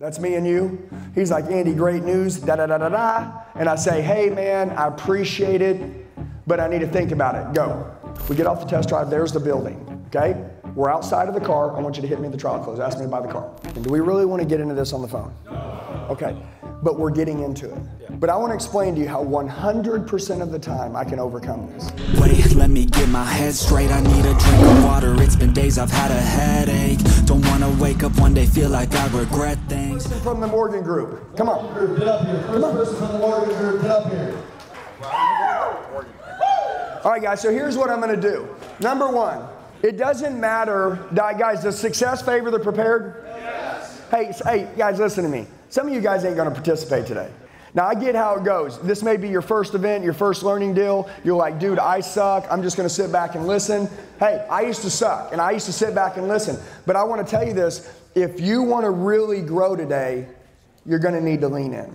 That's me and you. He's like, Andy, great news, da da da da da. And I say, hey man, I appreciate it, but I need to think about it. Go. We get off the test drive, there's the building, okay? We're outside of the car. I want you to hit me in the trial close. Ask me to buy the car. And do we really want to get into this on the phone? Okay. But we're getting into it. But I want to explain to you how 100% of the time I can overcome this. Wait, let me get my head straight. I need a drink of water. It's been days I've had a headache. Don't want to wake up one day, feel like I regret things. From the Morgan Group. Come on. Get up here. First person from the Morgan Group, get up here. All right, guys, so here's what I'm going to do. Number one, it doesn't matter, guys, does success favor the prepared? Yes. Hey, hey, guys, listen to me. Some of you guys ain't to participate today. Now, I get how it goes. This may be your first event, your first learning deal. You're like, dude, I suck. I'm just going to sit back and listen. Hey, I used to suck, and I used to sit back and listen. But I want to tell you this if you want to really grow today, you're going to need to lean in.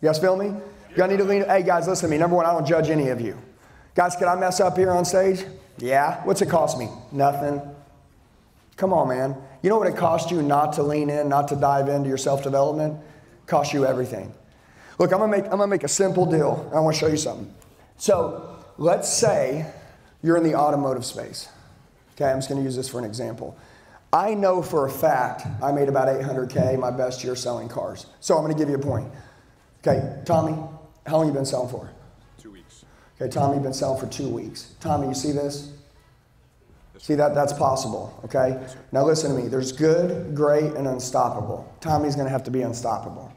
You guys feel me? You're going to need to lean in. Hey, guys, listen to me. Number one, I don't judge any of you. Guys, can I mess up here on stage? Yeah. What's it cost me? Nothing. Come on, man. You know what it costs you not to lean in, not to dive into your self development? Costs you everything. Look, I'm gonna make, I'm gonna make a simple deal. I wanna show you something. So let's say you're in the automotive space. Okay, I'm just gonna use this for an example. I know for a fact I made about 800K my best year selling cars. So I'm gonna give you a point. Okay, Tommy, how long you been selling for? Two weeks. Okay, Tommy, you've been selling for two weeks. Tommy, you see this? See that? That's possible, okay? Now listen to me. There's good, great, and unstoppable. Tommy's gonna have to be unstoppable.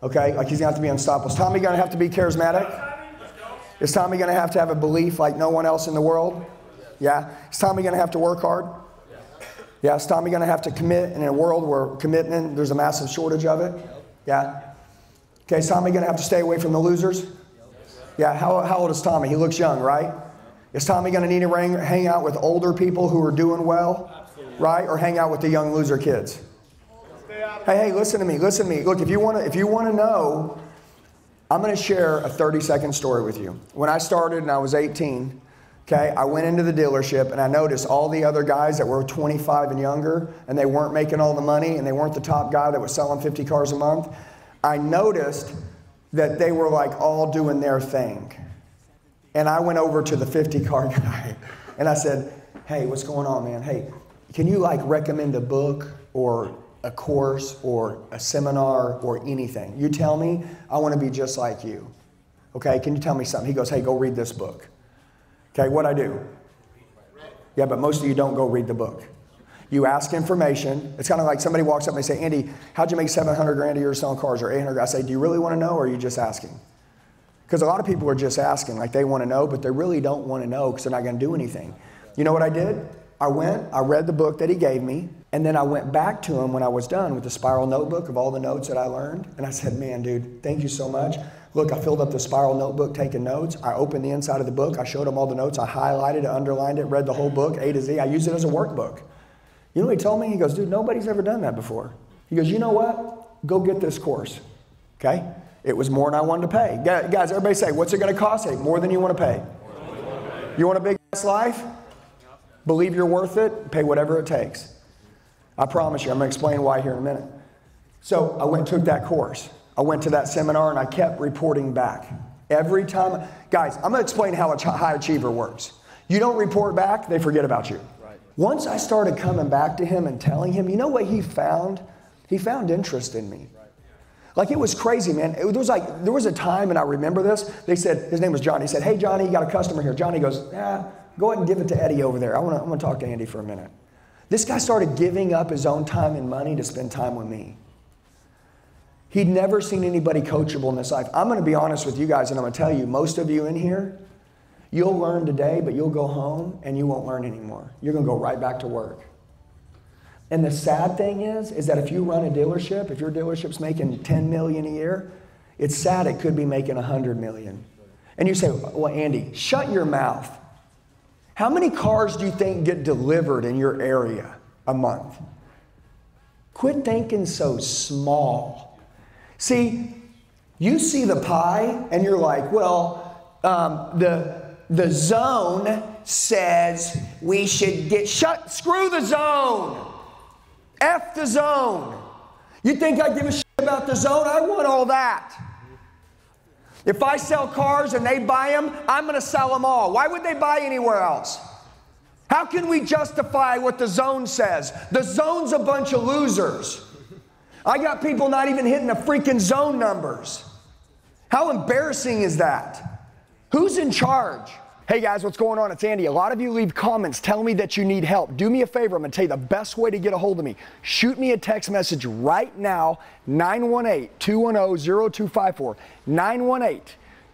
Okay? Like he's gonna have to be unstoppable. Is Tommy gonna have to be charismatic? Is Tommy gonna have to have a belief like no one else in the world? Yeah? Is Tommy gonna have to work hard? Yeah? Is Tommy gonna have to commit in a world where commitment, there's a massive shortage of it? Yeah? Okay, is Tommy gonna have to stay away from the losers? Yeah, how, how old is Tommy? He looks young, right? Is Tommy going to need to hang out with older people who are doing well? Absolutely. Right? Or hang out with the young loser kids? Hey, hey, listen to me. Listen to me. Look, if you want to if you want to know, I'm going to share a 30 second story with you. When I started and I was 18, okay, I went into the dealership and I noticed all the other guys that were 25 and younger and they weren't making all the money and they weren't the top guy that was selling 50 cars a month. I noticed that they were like all doing their thing. And I went over to the 50 car guy and I said, Hey, what's going on, man? Hey, can you like recommend a book or a course or a seminar or anything? You tell me, I want to be just like you. Okay, can you tell me something? He goes, Hey, go read this book. Okay, what I do? Yeah, but most of you don't go read the book. You ask information. It's kind of like somebody walks up and they say, Andy, how'd you make 700 grand a year selling cars or 800? I say, do you really want to know or are you just asking? Because a lot of people are just asking, like they want to know, but they really don't want to know because they're not going to do anything. You know what I did? I went, I read the book that he gave me, and then I went back to him when I was done with the spiral notebook of all the notes that I learned. And I said, Man, dude, thank you so much. Look, I filled up the spiral notebook taking notes. I opened the inside of the book. I showed him all the notes. I highlighted underlined it, read the whole book, A to Z. I used it as a workbook. You know what he told me? He goes, dude, nobody's ever done that before. He goes, you know what? Go get this course. Okay? It was more than I wanted to pay. Guys, everybody say, what's it going to cost? Hey, more than you want to pay. You want a big ass life? Believe you're worth it, pay whatever it takes. I promise you, I'm going to explain why here in a minute. So I went and took that course. I went to that seminar and I kept reporting back. Every time, guys, I'm going to explain how a high achiever works. You don't report back, they forget about you. Once I started coming back to him and telling him, you know what he found? He found interest in me. Like it was crazy, man. It was like there was a time, and I remember this. They said his name was Johnny. He said, "Hey, Johnny, you got a customer here." Johnny goes, "Yeah, go ahead and give it to Eddie over there. I want to. I to talk to Andy for a minute." This guy started giving up his own time and money to spend time with me. He'd never seen anybody coachable in this life. I'm going to be honest with you guys, and I'm going to tell you, most of you in here, You'll learn today, but you'll go home and you won't learn anymore. You're going to go right back to work. And the sad thing is, is that if you run a dealership, if your dealership's making 10 million a year, it's sad it could be making 100 million. And you say, well, Andy, shut your mouth. How many cars do you think get delivered in your area a month? Quit thinking so small. See, you see the pie and you're like, well, um, the, the zone says we should get shut, screw the zone. F the zone. You think I give a shit about the zone? I want all that. If I sell cars and they buy them, I'm going to sell them all. Why would they buy anywhere else? How can we justify what the zone says? The zone's a bunch of losers. I got people not even hitting the freaking zone numbers. How embarrassing is that? Who's in charge? Hey guys, what's going on? It's Andy. A lot of you leave comments telling me that you need help. Do me a favor, I'm gonna tell you the best way to get a hold of me. Shoot me a text message right now, 918 210 0254. 918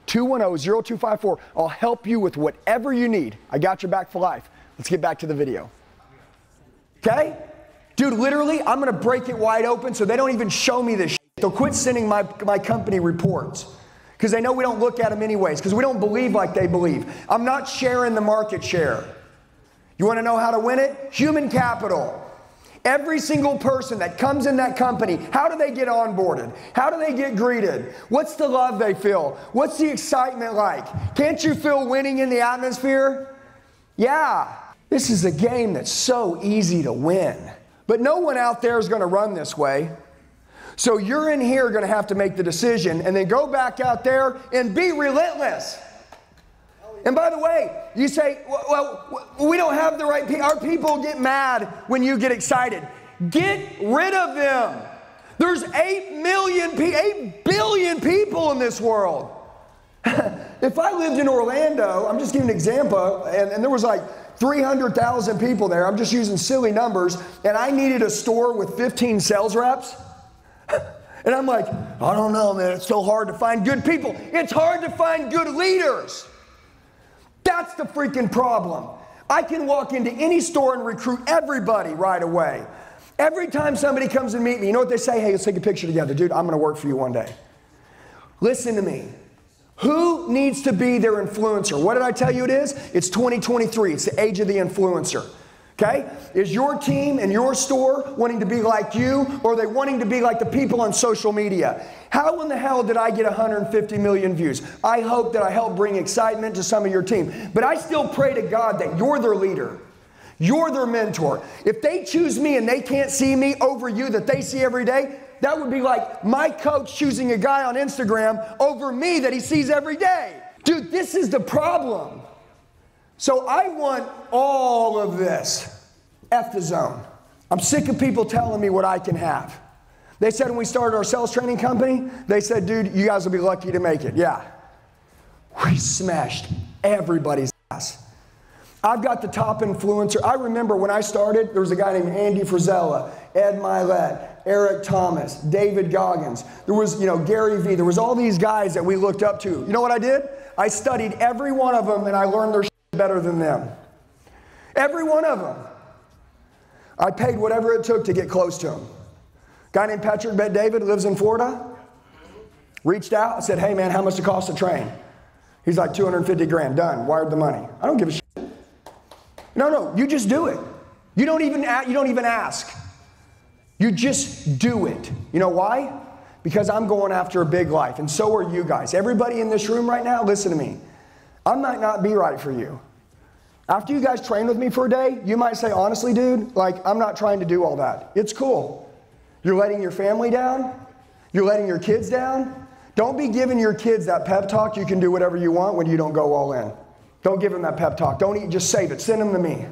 210 0254. I'll help you with whatever you need. I got your back for life. Let's get back to the video. Okay? Dude, literally, I'm gonna break it wide open so they don't even show me this. Shit. They'll quit sending my, my company reports because they know we don't look at them anyways, because we don't believe like they believe. I'm not sharing the market share. You want to know how to win it? Human capital. Every single person that comes in that company, how do they get onboarded? How do they get greeted? What's the love they feel? What's the excitement like? Can't you feel winning in the atmosphere? Yeah. This is a game that's so easy to win. But no one out there is going to run this way. So you're in here going to have to make the decision and then go back out there and be relentless. And by the way, you say, well, we don't have the right people. Our people get mad when you get excited. Get rid of them. There's 8 million, 8 billion people in this world. if I lived in Orlando, I'm just giving an example, and, and there was like 300,000 people there, I'm just using silly numbers, and I needed a store with 15 sales reps. And I'm like, I don't know, man. It's so hard to find good people. It's hard to find good leaders. That's the freaking problem. I can walk into any store and recruit everybody right away. Every time somebody comes and meet me, you know what they say? Hey, let's take a picture together. Dude, I'm going to work for you one day. Listen to me. Who needs to be their influencer? What did I tell you it is? It's 2023. It's the age of the influencer. Okay? Is your team and your store wanting to be like you, or are they wanting to be like the people on social media? How in the hell did I get 150 million views? I hope that I helped bring excitement to some of your team. But I still pray to God that you're their leader. You're their mentor. If they choose me and they can't see me over you that they see every day, that would be like my coach choosing a guy on Instagram over me that he sees every day. Dude, this is the problem. So I want all of this. F the zone. I'm sick of people telling me what I can have. They said when we started our sales training company, they said, dude, you guys will be lucky to make it. Yeah. We smashed everybody's ass. I've got the top influencer. I remember when I started, there was a guy named Andy Frisella, Ed Mylett, Eric Thomas, David Goggins. There was, you know, Gary Vee. There was all these guys that we looked up to. You know what I did? I studied every one of them and I learned their better than them. Every one of them. I paid whatever it took to get close to him. Guy named Patrick Bet David lives in Florida. Reached out, said, hey man, how much it cost to train? He's like 250 grand, done, wired the money. I don't give a shit. No, no, you just do it. You don't even you don't even ask. You just do it. You know why? Because I'm going after a big life, and so are you guys. Everybody in this room right now, listen to me. I might not be right for you. After you guys train with me for a day, you might say, honestly, dude, like, I'm not trying to do all that. It's cool. You're letting your family down, you're letting your kids down. Don't be giving your kids that pep talk, you can do whatever you want when you don't go all in. Don't give them that pep talk. Don't eat, just save it. Send them to me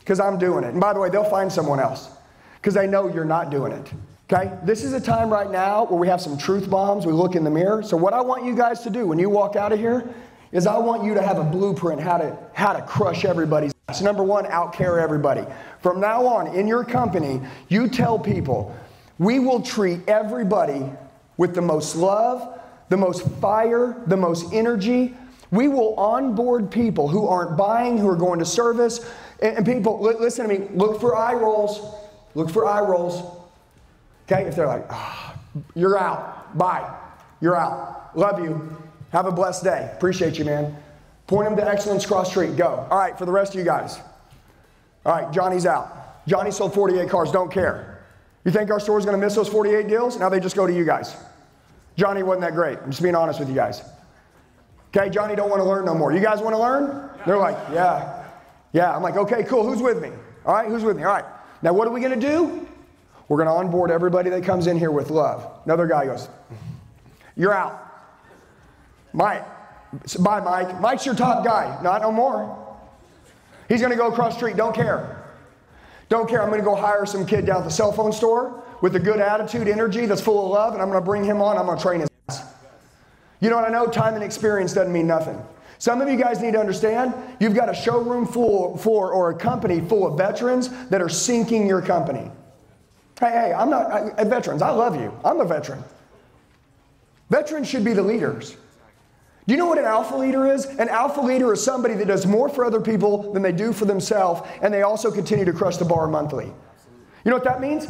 because I'm doing it. And by the way, they'll find someone else because they know you're not doing it. Okay? This is a time right now where we have some truth bombs. We look in the mirror. So, what I want you guys to do when you walk out of here is I want you to have a blueprint how to how to crush everybody's ass. Number one, outcare everybody. From now on, in your company, you tell people, we will treat everybody with the most love, the most fire, the most energy. We will onboard people who aren't buying, who are going to service. And, people, listen to me, look for eye rolls. Look for eye rolls. Okay? If they're like, oh, you're out, bye, you're out, love you. Have a blessed day. Appreciate you, man. Point them to Excellence Cross Street. Go. All right, for the rest of you guys. All right, Johnny's out. Johnny sold 48 cars. Don't care. You think our store's going to miss those 48 deals? Now they just go to you guys. Johnny wasn't that great. I'm just being honest with you guys. Okay, Johnny don't want to learn no more. You guys want to learn? They're like, yeah. Yeah. I'm like, okay, cool. Who's with me? All right, who's with me? All right. Now what are we going to do? We're going to onboard everybody that comes in here with love. Another guy goes, You're out. Mike, bye, Mike. Mike's your top guy. Not no more. He's going to go across street. Don't care. Don't care. I'm going to go hire some kid down at the cell phone store with a good attitude, energy that's full of love, and I'm going to bring him on. I'm going to train his ass. You know what I know? Time and experience doesn't mean nothing. Some of you guys need to understand you've got a showroom full for or a company full of veterans that are sinking your company. Hey, hey, I'm not I, veterans. I love you. I'm a veteran. Veterans should be the leaders. Do you know what an alpha leader is? An alpha leader is somebody that does more for other people than they do for themselves, and they also continue to crush the bar monthly. You know what that means?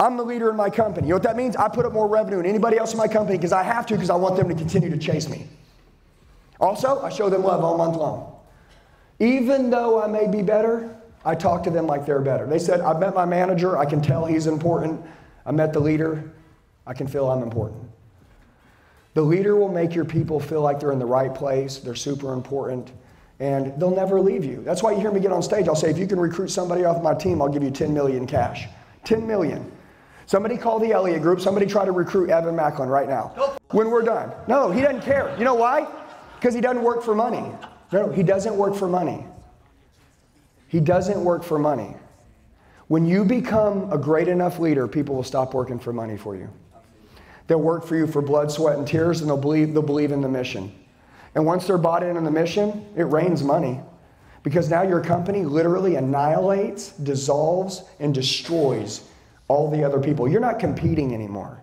I'm the leader in my company. You know what that means? I put up more revenue than anybody else in my company because I have to because I want them to continue to chase me. Also, I show them love all month long. Even though I may be better, I talk to them like they're better. They said, I met my manager, I can tell he's important. I met the leader, I can feel I'm important. The leader will make your people feel like they're in the right place, they're super important, and they'll never leave you. That's why you hear me get on stage. I'll say, if you can recruit somebody off my team, I'll give you 10 million cash. 10 million. Somebody call the Elliott Group. Somebody try to recruit Evan Macklin right now. When we're done. No, he doesn't care. You know why? Because he doesn't work for money. No, he doesn't work for money. He doesn't work for money. When you become a great enough leader, people will stop working for money for you. They'll work for you for blood, sweat, and tears, and they'll believe, they'll believe in the mission. And once they're bought in on the mission, it rains money. Because now your company literally annihilates, dissolves, and destroys all the other people. You're not competing anymore.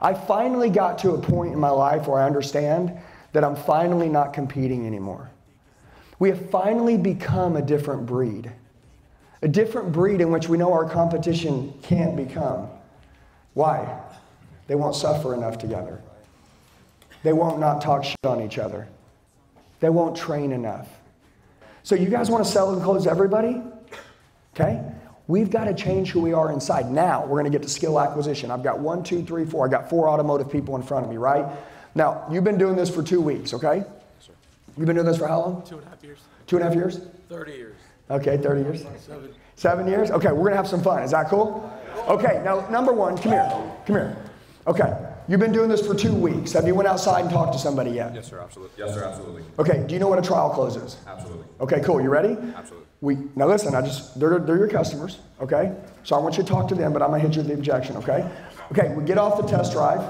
I finally got to a point in my life where I understand that I'm finally not competing anymore. We have finally become a different breed. A different breed in which we know our competition can't become. Why? They won't suffer enough together. They won't not talk shit on each other. They won't train enough. So, you guys want to sell and close everybody? Okay? We've got to change who we are inside. Now, we're going to get to skill acquisition. I've got one, two, three, four. I've got four automotive people in front of me, right? Now, you've been doing this for two weeks, okay? Yes. You've been doing this for how long? Two and a half years. Two and a half years? 30 years. Okay, 30 years? Seven. Seven years? Okay, we're going to have some fun. Is that cool? Okay, now, number one, come here. Come here. Okay, you've been doing this for two weeks. Have you went outside and talked to somebody yet? Yes, sir, absolutely. Yes, sir, absolutely. Okay, do you know what a trial close is? Absolutely. Okay, cool. You ready? Absolutely. We now listen. I just they're they're your customers. Okay, so I want you to talk to them, but I'm gonna hit you with the objection. Okay. Okay, we get off the test drive.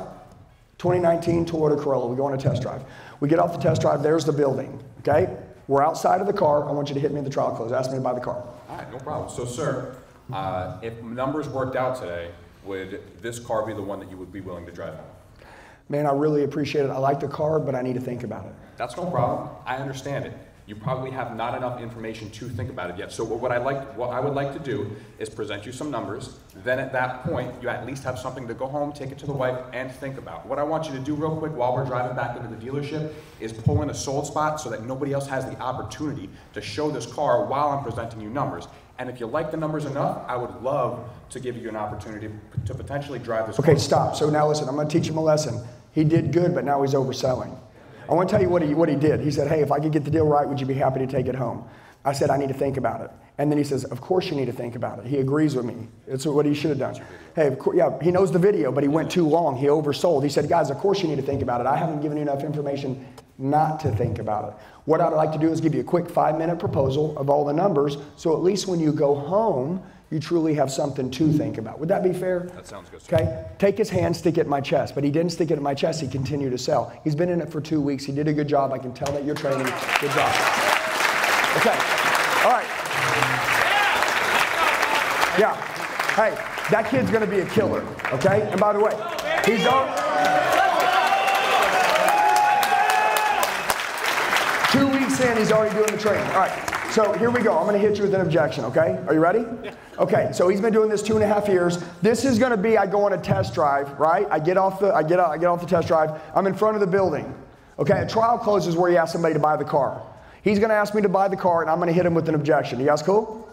2019 Toyota Corolla. We go on a test drive. We get off the test drive. There's the building. Okay. We're outside of the car. I want you to hit me in the trial close. Ask me to buy the car. All right, no problem. So, sir, uh, if numbers worked out today, would this car be the one that you would be willing to drive home? Man, I really appreciate it. I like the car, but I need to think about it. That's no problem. I understand it. You probably have not enough information to think about it yet. So what I like, what I would like to do is present you some numbers. Then at that point, you at least have something to go home, take it to the wife, and think about. What I want you to do real quick while we're driving back into the dealership is pull in a sold spot so that nobody else has the opportunity to show this car while I'm presenting you numbers. And if you like the numbers enough, I would love to give you an opportunity to potentially drive this. Okay, stop. So now listen, I'm going to teach him a lesson. He did good, but now he's overselling. I want to tell you what he, what he did. He said, Hey, if I could get the deal right, would you be happy to take it home? I said, I need to think about it. And then he says, Of course you need to think about it. He agrees with me. It's what he should have done. Hey, of course, yeah, he knows the video, but he went too long. He oversold. He said, Guys, of course you need to think about it. I haven't given you enough information not to think about it. What I'd like to do is give you a quick five minute proposal of all the numbers so at least when you go home, you truly have something to think about. Would that be fair? That sounds good. Sir. Okay. Take his hand, stick it in my chest. But he didn't stick it in my chest. He continued to sell. He's been in it for two weeks. He did a good job. I can tell that you're training. Good job. Okay. All right. Yeah. Hey, that kid's going to be a killer. Okay. And by the way, he's on. Two weeks in, he's already doing the training. All right. So here we go. I'm going to hit you with an objection, okay? Are you ready? Okay, so he's been doing this two and a half years. This is going to be I go on a test drive, right? I get off the I get I get off the test drive. I'm in front of the building. Okay, a trial closes where you ask somebody to buy the car. He's going to ask me to buy the car, and I'm going to hit him with an objection. You guys cool?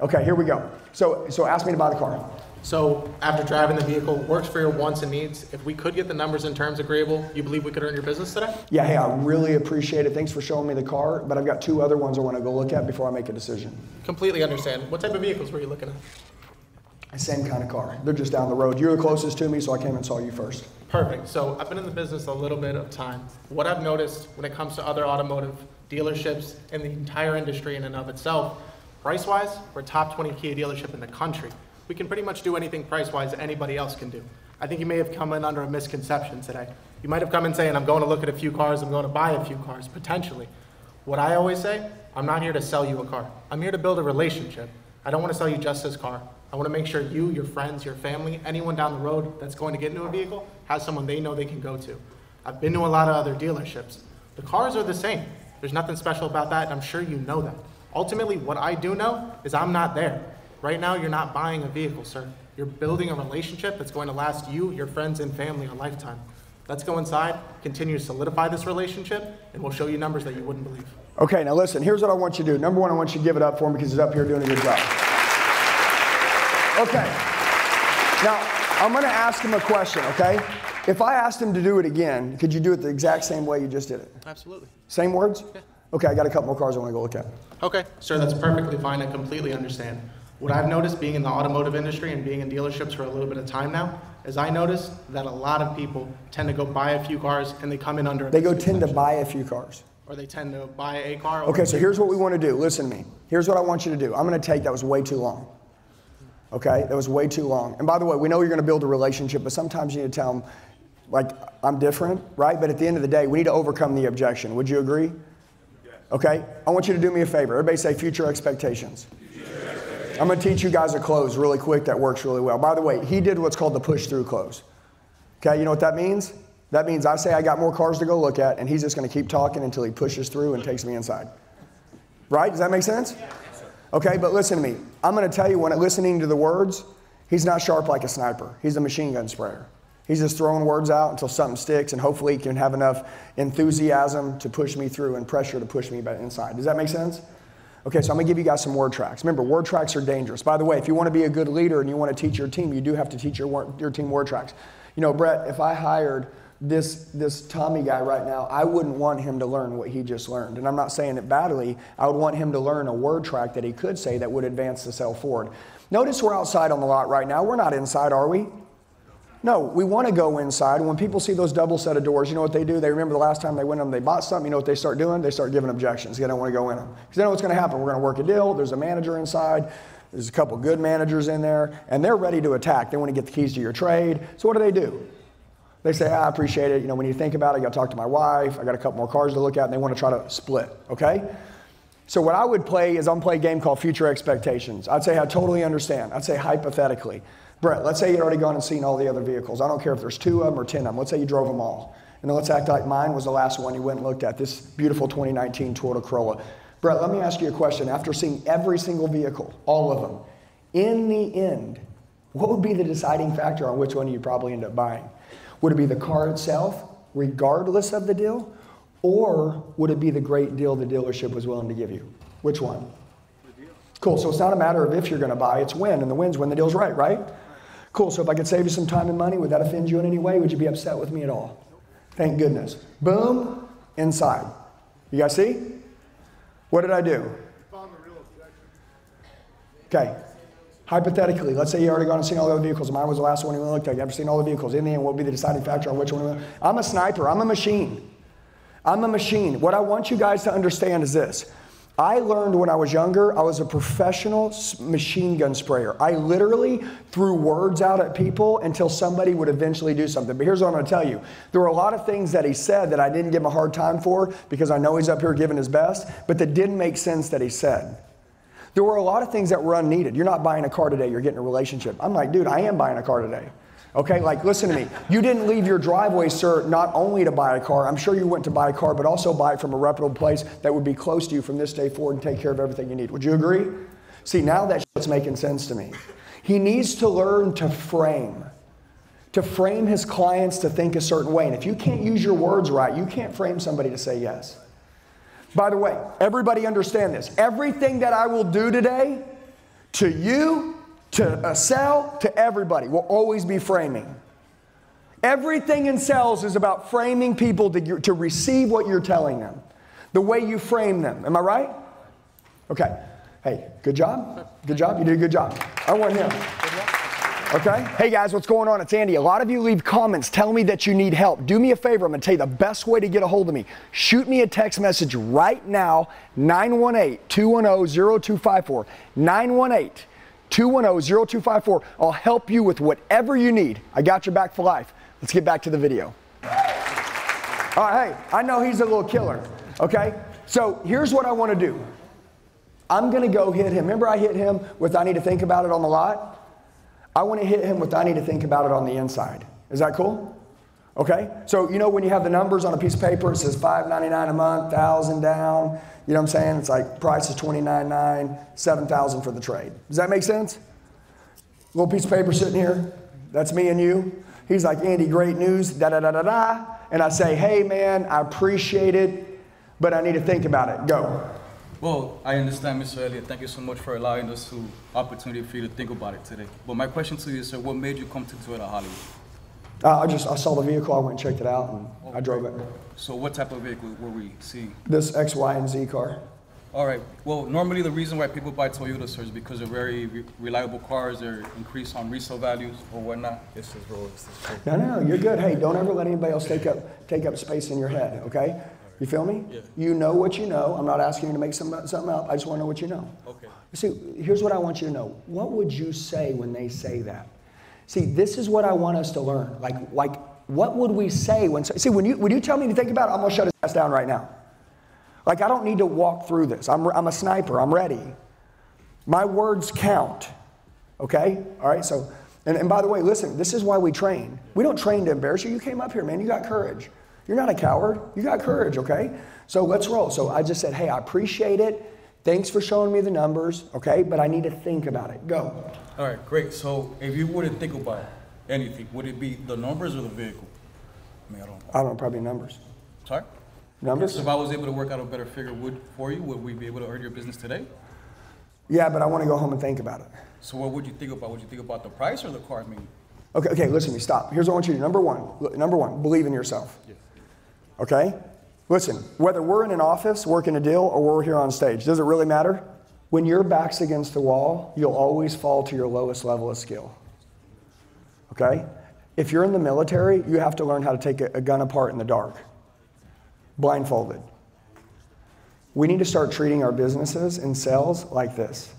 Okay, here we go. So so ask me to buy the car. So after driving the vehicle, works for your wants and needs. If we could get the numbers and terms agreeable, you believe we could earn your business today? Yeah, hey, I really appreciate it. Thanks for showing me the car, but I've got two other ones I want to go look at before I make a decision. Completely understand. What type of vehicles were you looking at? Same kind of car. They're just down the road. You're the closest to me, so I came and saw you first. Perfect. So I've been in the business a little bit of time. What I've noticed when it comes to other automotive dealerships and the entire industry in and of itself, price-wise, we're top 20 Kia dealership in the country. We can pretty much do anything price-wise anybody else can do. I think you may have come in under a misconception today. You might have come in saying, I'm going to look at a few cars, I'm going to buy a few cars, potentially. What I always say, I'm not here to sell you a car. I'm here to build a relationship. I don't want to sell you just this car. I want to make sure you, your friends, your family, anyone down the road that's going to get into a vehicle has someone they know they can go to. I've been to a lot of other dealerships. The cars are the same. There's nothing special about that, and I'm sure you know that. Ultimately, what I do know is I'm not there. Right now, you're not buying a vehicle, sir. You're building a relationship that's going to last you, your friends, and family a lifetime. Let's go inside, continue to solidify this relationship, and we'll show you numbers that you wouldn't believe. Okay, now listen, here's what I want you to do. Number one, I want you to give it up for him because he's up here doing a good job. Okay. Now, I'm going to ask him a question, okay? If I asked him to do it again, could you do it the exact same way you just did it? Absolutely. Same words? Okay, I got a couple more cars I want to go look at. Okay, sir, that's perfectly fine. I completely understand. What I've noticed being in the automotive industry and being in dealerships for a little bit of time now is I notice that a lot of people tend to go buy a few cars and they come in under They go tend to buy a few cars. or they tend to buy a car. or- Okay, so here's what we want to do. Listen to me. Here's what I want you to do. I'm going to take that was way too long. Okay, that was way too long. And by the way, we know you're going to build a relationship, but sometimes you need to tell them, like, I'm different, right? But at the end of the day, we need to overcome the objection. Would you agree? Okay, I want you to do me a favor. Everybody say future expectations. I'm going to teach you guys a close really quick that works really well. By the way, he did what's called the push through close. Okay, you know what that means? That means I say I got more cars to go look at, and he's just going to keep talking until he pushes through and takes me inside. Right? Does that make sense? Okay, but listen to me. I'm going to tell you when listening to the words, he's not sharp like a sniper. He's a machine gun sprayer. He's just throwing words out until something sticks, and hopefully he can have enough enthusiasm to push me through and pressure to push me back inside. Does that make sense? Okay, so I'm gonna give you guys some word tracks. Remember, word tracks are dangerous. By the way, if you wanna be a good leader and you wanna teach your team, you do have to teach your, your team word tracks. You know, Brett, if I hired this, this Tommy guy right now, I wouldn't want him to learn what he just learned. And I'm not saying it badly. I would want him to learn a word track that he could say that would advance the sell forward. Notice we're outside on the lot right now. We're not inside, are we? No, we want to go inside. When people see those double set of doors, you know what they do? They remember the last time they went in they bought something. You know what they start doing? They start giving objections. They don't want to go in them. Because they know what's going to happen. We're going to work a deal. There's a manager inside. There's a couple good managers in there. And they're ready to attack. They want to get the keys to your trade. So what do they do? They say, "Ah, I appreciate it. You know, when you think about it, I got to talk to my wife. I got a couple more cars to look at. And they want to try to split. Okay? So what I would play is I'm play a game called Future Expectations. I'd say I totally understand. I'd say hypothetically. Brett, let's say you'd already gone and seen all the other vehicles. I don't care if there's two of them or ten of them. Let's say you drove them all. And then let's act like mine was the last one you went and looked at, this beautiful 2019 Toyota Corolla. Brett, let me ask you a question. After seeing every single vehicle, all of them, in the end, what would be the deciding factor on which one you probably end up buying? Would it be the car itself, regardless of the deal? Or would it be the great deal the dealership was willing to give you? Which one? Cool. So it's not a matter of if you're going to buy, it's when. And the when's when the deal's right, right? Cool. So if I could save you some time and money, would that offend you in any way? Would you be upset with me at all? Thank goodness. Boom, inside. You guys see? What did I do? Okay. Hypothetically, let's say you already gone and seen all the vehicles. Mine was the last one you looked at. You ever seen all the vehicles? In the end, what would be the deciding factor on which one? I'm a sniper. I'm a machine. I'm a machine. What I want you guys to understand is this. I learned when I was younger, I was a professional machine gun sprayer. I literally threw words out at people until somebody would eventually do something. But here's what I'm gonna tell you there were a lot of things that he said that I didn't give him a hard time for because I know he's up here giving his best, but that didn't make sense that he said. There were a lot of things that were unneeded. You're not buying a car today, you're getting a relationship. I'm like, dude, I am buying a car today. Okay, like listen to me. You didn't leave your driveway, sir, not only to buy a car. I'm sure you went to buy a car, but also buy it from a reputable place that would be close to you from this day forward and take care of everything you need. Would you agree? See, now that shit's making sense to me. He needs to learn to frame, to frame his clients to think a certain way. And if you can't use your words right, you can't frame somebody to say yes. By the way, everybody understand this. Everything that I will do today to you, to sell, to everybody will always be framing. Everything in sales is about framing people to, to receive what you're telling them, the way you frame them. Am I right? Okay. Hey, good job. Good job. You did a good job. I want him. Okay? Hey guys, what's going on? It's Andy. A lot of you leave comments telling me that you need help. Do me a favor. I'm going to tell you the best way to get a hold of me. Shoot me a text message right now 918 210 0254. 918 210 0254. I'll help you with whatever you need. I got your back for life. Let's get back to the video. All right, hey, I know he's a little killer. Okay? So here's what I want to do. I'm going to go hit him. Remember, I hit him with I need to think about it on the lot? I want to hit him with I need to think about it on the inside. Is that cool? Okay? So, you know, when you have the numbers on a piece of paper, it says $5.99 a month, 1000 down. You know what I'm saying? It's like price is $29.9, 7000 for the trade. Does that make sense? Little piece of paper sitting here. That's me and you. He's like, Andy, great news, da da da da da. And I say, hey man, I appreciate it, but I need to think about it. Go. Well, I understand, Mr. Elliott. Thank you so much for allowing us the opportunity for you to think about it today. But my question to you is, sir, what made you come to Toyota Hollywood? Uh, I just I saw the vehicle. I went and checked it out, and I drove it. So what type of vehicle were we seeing? This X, Y, and Z car. All right. Well, normally the reason why people buy Toyota, sir, is because they're very re- reliable cars. They're increased on resale values or whatnot. This is roll. No, no, no. You're good. Hey, don't ever let anybody else take up take up space in your head. Okay? You feel me? Yeah. You know what you know. I'm not asking you to make some, something up. I just want to know what you know. Okay. See, here's what I want you to know. What would you say when they say that? See, this is what I want us to learn. Like, like, what would we say when? See, when you when you tell me to think about it, I'm gonna shut his ass down right now. Like, I don't need to walk through this. I'm I'm a sniper. I'm ready. My words count. Okay. All right. So, and, and by the way, listen. This is why we train. We don't train to embarrass you. You came up here, man. You got courage. You're not a coward. You got courage. Okay. So let's roll. So I just said, hey, I appreciate it. Thanks for showing me the numbers. Okay. But I need to think about it. Go. All right, great. So if you were to think about anything, would it be the numbers or the vehicle? I mean, I don't. I don't know. Probably numbers. Sorry. Numbers. So if I was able to work out a better figure would for you, would we be able to earn your business today? Yeah, but I want to go home and think about it. So what would you think about? Would you think about the price or the car? I mean, Okay, okay, listen to me, stop. Here's what I want you to do. Number one, number one, believe in yourself. Yes. Okay? Listen, whether we're in an office working a deal or we're here on stage, does it really matter? When your back's against the wall, you'll always fall to your lowest level of skill. Okay? If you're in the military, you have to learn how to take a, gun apart in the dark, blindfolded. We need to start treating our businesses and sales like this.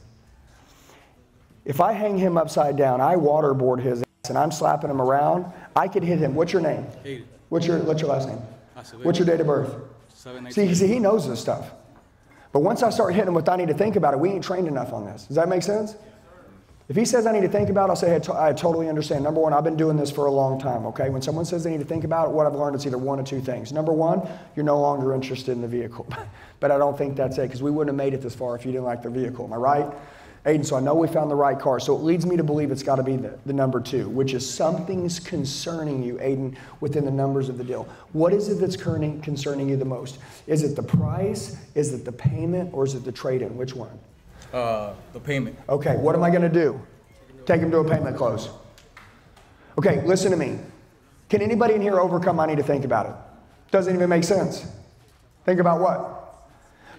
If I hang him upside down, I waterboard his ass, and I'm slapping him around, I could hit him. What's your name? What's your What's your last name? Acevedo. What's your date of birth? See, see, he knows this stuff. But once I start hitting him with I need to think about it, we ain't trained enough on this. Does that make sense? If he says I need to think about it, I'll say I, I totally understand. Number one, I've been doing this for a long time, okay? When someone says they need to think about it, what I've learned is either one or two things. Number one, you're no longer interested in the vehicle. but I don't think that's it because we wouldn't have made it this far if you didn't like the vehicle. Am I right? Aiden, so I know we found the right car. So it leads me to believe it's got to be the, the number two, which is something's concerning you, Aiden, within the numbers of the deal. What is it that's concerning, concerning you the most? Is it the price? Is it the payment? Or is it the trade in? Which one? Uh, the payment. Okay, what am I going to do? Take him to a payment close. Okay, listen to me. Can anybody in here overcome I need to think about it? Doesn't even make sense. Think about what?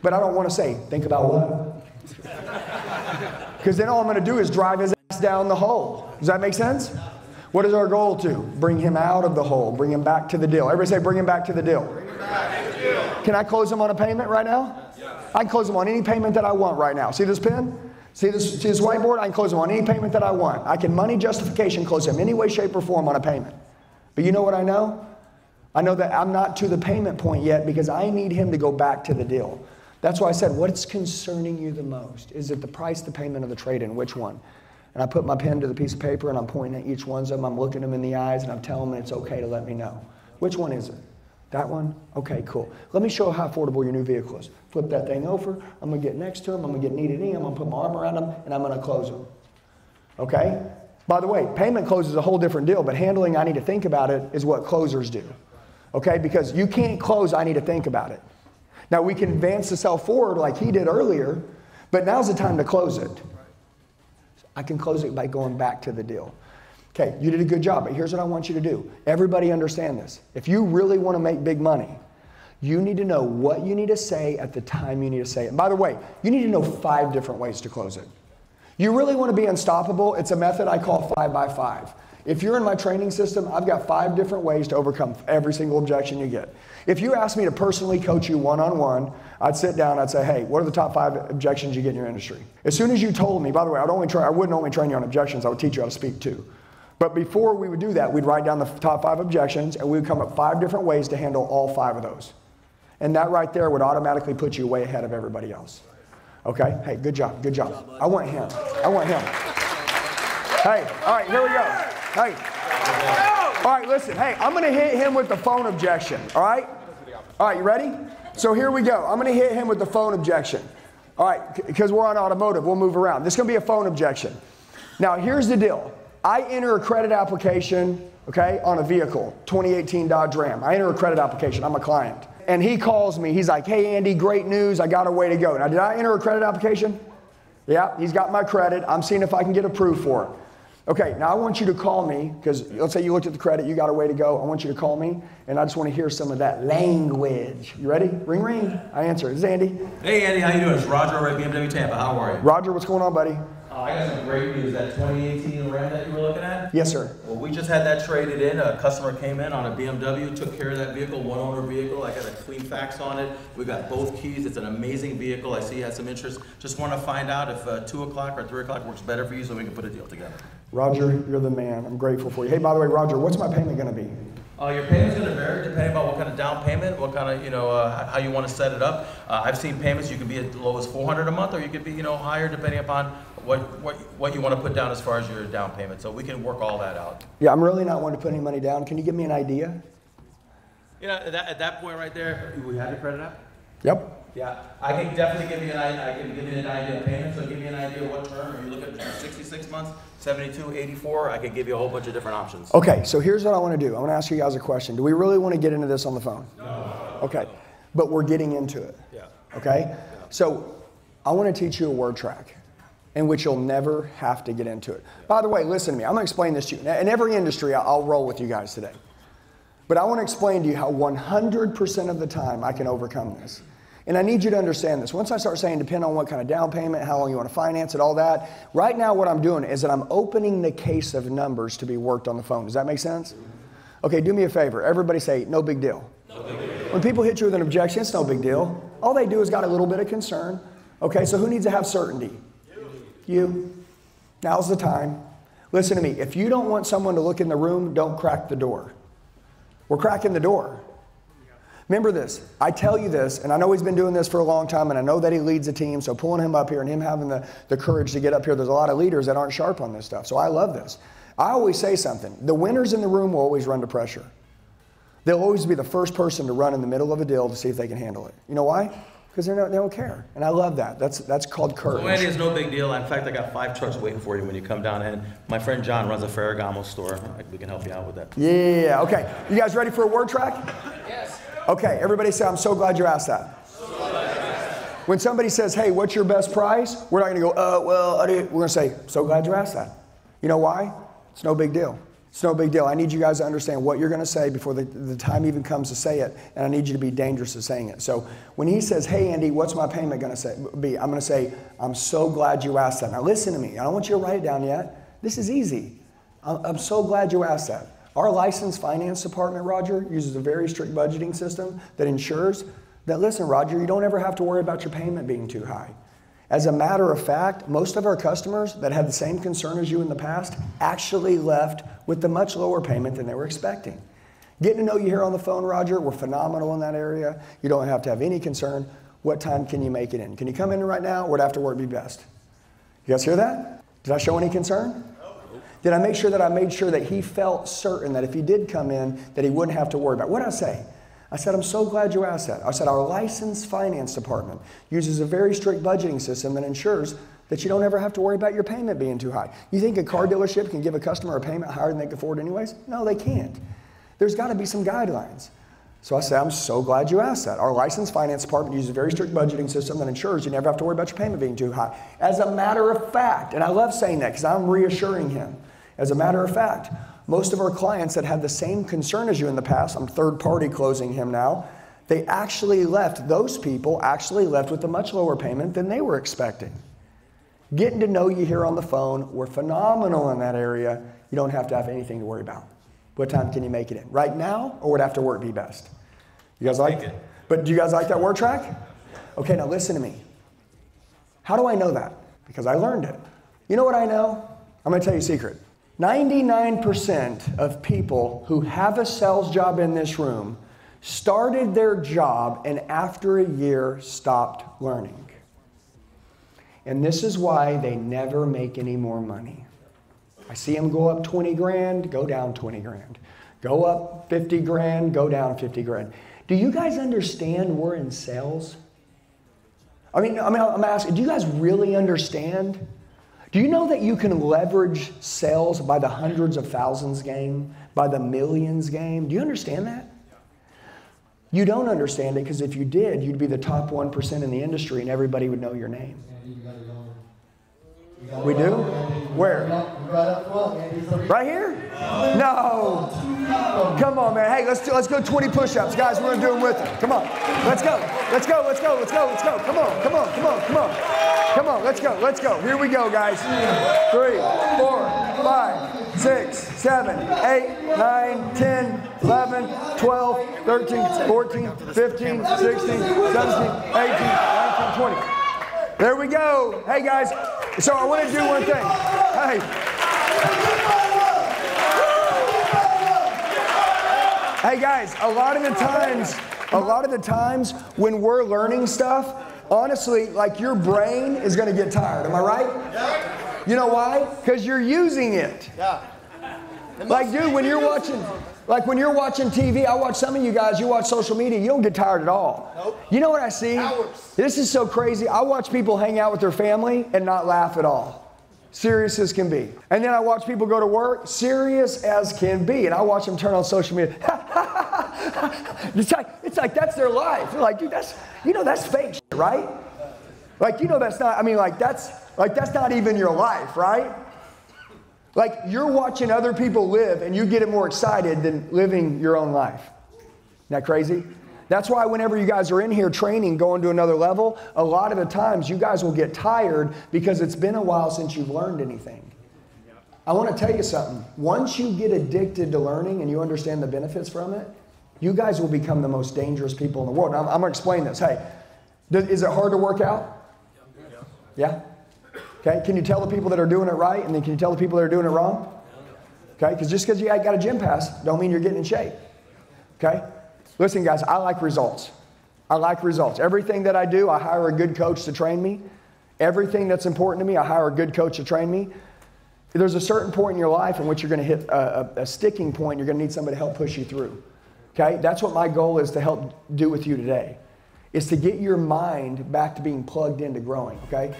But I don't want to say, think about what? Because then all I'm going to do is drive his ass down the hole. Does that make sense? What is our goal to? Bring him out of the hole, bring him back to the deal. Everybody say, bring him back to the deal. Can I close him on a payment right now? I can close him on any payment that I want right now. See this pen? See this, see this whiteboard? I can close him on any payment that I want. I can money justification close him any way, shape, or form on a payment. But you know what I know? I know that I'm not to the payment point yet because I need him to go back to the deal. That's why I said, what's concerning you the most? Is it the price, the payment, or the trade in? Which one? And I put my pen to the piece of paper and I'm pointing at each one of them. I'm looking them in the eyes and I'm telling them it's okay to let me know. Which one is it? That one? Okay, cool. Let me show how affordable your new vehicle is. Flip that thing over. I'm going to get next to him. I'm going to get kneaded in. I'm going to put my arm around him and I'm going to close him. Okay? By the way, payment close is a whole different deal, but handling I need to think about it is what closers do. Okay? Because you can't close I need to think about it. Now we can advance the sell forward like he did earlier, but now's the time to close it. I can close it by going back to the deal. Okay, you did a good job, but here's what I want you to do. Everybody understand this. If you really want to make big money, you need to know what you need to say at the time you need to say it. And by the way, you need to know five different ways to close it. You really want to be unstoppable? It's a method I call five by five. If you're in my training system, I've got five different ways to overcome every single objection you get. If you asked me to personally coach you one on one, I'd sit down, I'd say, hey, what are the top five objections you get in your industry? As soon as you told me, by the way, I'd only try, I wouldn't only train you on objections, I would teach you how to speak too. But before we would do that, we'd write down the top five objections and we would come up five different ways to handle all five of those. And that right there would automatically put you way ahead of everybody else. Okay? Hey, good job, good job. I want him. I want him. Hey, all right, here we go. Hey. All right, listen. Hey, I'm going to hit him with the phone objection. All right? All right, you ready? So here we go. I'm going to hit him with the phone objection. All right, because we're on automotive, we'll move around. This is going to be a phone objection. Now, here's the deal. I enter a credit application, okay, on a vehicle, 2018 Dodge Ram. I enter a credit application. I'm a client. And he calls me. He's like, hey, Andy, great news. I got a way to go. Now, did I enter a credit application? Yeah, he's got my credit. I'm seeing if I can get approved for it. Okay, now I want you to call me because let's say you looked at the credit, you got a way to go. I want you to call me, and I just want to hear some of that language. You ready? Ring, ring. I answer. This is Andy. Hey Andy, how you doing? It's Roger over at BMW Tampa. How are you? Roger, what's going on, buddy? Uh, I got some great news. That 2018 Ram that you were looking at? Yes, sir. Well, we just had that traded in. A customer came in on a BMW, took care of that vehicle, one owner vehicle. I got a clean fax on it. We got both keys. It's an amazing vehicle. I see you had some interest. Just want to find out if uh, 2 o'clock or 3 o'clock works better for you so we can put a deal together. Roger, you're the man. I'm grateful for you. Hey, by the way, Roger, what's my payment going to be? Uh, your payment's going to vary depending on what kind of down payment, what kind of, you know, uh, how you want to set it up. Uh, I've seen payments, you can be as low as 400 a month or you could be, you know, higher depending upon what, what, what you want to put down as far as your down payment. So we can work all that out. Yeah, I'm really not wanting to put any money down. Can you give me an idea? You know, at that, at that point right there, we have your credit app? Yep. Yeah, I can definitely give you an idea, I can give you an idea of payment, so give you an idea of what term, are you looking at sixty-six months, 72, 84? I can give you a whole bunch of different options. Okay, so here's what I want to do. I want to ask you guys a question. Do we really want to get into this on the phone? No. Okay, but we're getting into it. Yeah. Okay? So I want to teach you a word track in which you'll never have to get into it. By the way, listen to me. I'm going to explain this to you. In every industry, I'll roll with you guys today. But I want to explain to you how 100% of the time I can overcome this. And I need you to understand this. Once I start saying, depend on what kind of down payment, how long you want to finance it, all that, right now what I'm doing is that I'm opening the case of numbers to be worked on the phone. Does that make sense? Okay, do me a favor. Everybody say, no big deal. When people hit you with an objection, it's no big deal. All they do is got a little bit of concern. Okay, so who needs to have certainty? You. Now's the time. Listen to me. If you don't want someone to look in the room, don't crack the door. We're cracking the door. Remember this. I tell you this, and I know he's been doing this for a long time, and I know that he leads a team. So pulling him up here and him having the, the courage to get up here, there's a lot of leaders that aren't sharp on this stuff. So I love this. I always say something. The winners in the room will always run to pressure. They'll always be the first person to run in the middle of a deal to see if they can handle it. You know why? Because they don't care. And I love that. That's, that's called courage. So Andy, it's no big deal. In fact, I got five trucks waiting for you when you come down in. My friend John runs a Ferragamo store. We can help you out with that. Yeah, okay. You guys ready for a word track? Yes. Okay, everybody say, I'm so glad you asked that. When somebody says, hey, what's your best price? We're not going to go, uh, well, we're going to say, so glad you asked that. You know why? It's no big deal. It's no big deal. I need you guys to understand what you're going to say before the, the time even comes to say it, and I need you to be dangerous to saying it. So when he says, hey, Andy, what's my payment going to say, be? I'm going to say, I'm so glad you asked that. Now listen to me. I don't want you to write it down yet. This is easy. I'm, I'm so glad you asked that. Our licensed finance department, Roger, uses a very strict budgeting system that ensures that, listen, Roger, you don't ever have to worry about your payment being too high. As a matter of fact, most of our customers that had the same concern as you in the past actually left with a much lower payment than they were expecting. Getting to know you here on the phone, Roger, we're phenomenal in that area. You don't have to have any concern. What time can you make it in? Can you come in right now? Would after work be best? You guys hear that? Did I show any concern? Did I make sure that I made sure that he felt certain that if he did come in, that he wouldn't have to worry about? What did I say? I said, I'm so glad you asked that. I said, our licensed finance department uses a very strict budgeting system that ensures that you don't ever have to worry about your payment being too high. You think a car dealership can give a customer a payment higher than they can afford anyways? No, they can't. There's got to be some guidelines. So I said, I'm so glad you asked that. Our licensed finance department uses a very strict budgeting system that ensures you never have to worry about your payment being too high. As a matter of fact, and I love saying that because I'm reassuring him. As a matter of fact, most of our clients that had the same concern as you in the past, I'm third party closing him now, they actually left, those people actually left with a much lower payment than they were expecting. getting to know you here on the phone. We're phenomenal in that area. You don't have to have anything to worry about. What time can you make it in? Right now, or would after work be best? You guys like it? But do you guys like that word track? Okay, now listen to me. How do I know that? Because I learned it. You know what I know? I'm going to tell you a secret. 99% of people who have a sales job in this room started their job and after a year stopped learning. And this is why they never make any more money. I see them go up 20 grand, go down 20 grand. Go up 50 grand, go down 50 grand. Do you guys understand we're in sales? I mean, I mean, I'm asking, do you guys really understand? Do you know that you can leverage sales by the hundreds of thousands game, by the millions game? Do you understand that? You don't understand it because if you did, you'd be the top 1% in the industry and everybody would know your name. We do? Where? Right here? No. Come on, man. Hey, let's do, let's go 20 push-ups, guys. We're gonna do them with you. Come on. Let's go. Let's go. Let's go. Let's go. Let's go. Come on. Come on. Come on. Come on. Come on. Let's go. Let's go. Here we go, guys. Three, four, five, six, seven, eight, nine, 10, 11, 12, 13, 14, 15, 16, 17, 18, 19, 20. There we go. Hey, guys. So I want to do one thing. Hey. Hey guys, a lot of the times, a lot of the times when we're learning stuff, honestly, like your brain is going to get tired. Am I right? You know why? Because you're using it. Yeah. Like, dude, when you're watching, like when you're watching TV, I watch some of you guys, you watch social media, you don't get tired at all. Nope. You know what I see? Hours. This is so crazy. I watch people hang out with their family and not laugh at all. Serious as can be. And then I watch people go to work, serious as can be. And I watch them turn on social media. it's, like, it's like that's their life. They're like, dude, that's, you know, that's fake shit, right? Like, you know, that's not, I mean, like, that's, like, that's not even your life, right? Like you're watching other people live and you get it more excited than living your own life. Isn't that crazy? That's why whenever you guys are in here training, going to another level, a lot of the times you guys will get tired because it's been a while since you've learned anything. I want to tell you something. Once you get addicted to learning and you understand the benefits from it, you guys will become the most dangerous people in the world. I'm, I'm going to explain this. Hey, is it hard to work out? Yeah? Okay, can you tell the people that are doing it right and then can you tell the people that are doing it wrong? Okay, because just because you got a gym pass don't mean you're getting in shape. Okay? Listen, guys, I like results. I like results. Everything that I do, I hire a good coach to train me. Everything that's important to me, I hire a good coach to train me. There's a certain point in your life in which you're going to hit a, a, a sticking point. You're going to need somebody to help push you through. Okay? That's what my goal is to help do with you today. Is to get your mind back to being plugged into growing. Okay?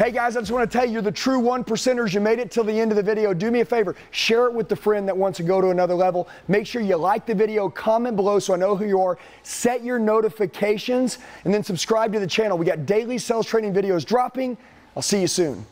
Hey guys, I just want to tell you, you're the true one percenters. You made it till the end of the video. Do me a favor, share it with the friend that wants to go to another level. Make sure you like the video, comment below so I know who you are. Set your notifications and then subscribe to the channel. We got daily sales training videos dropping. I'll see you soon.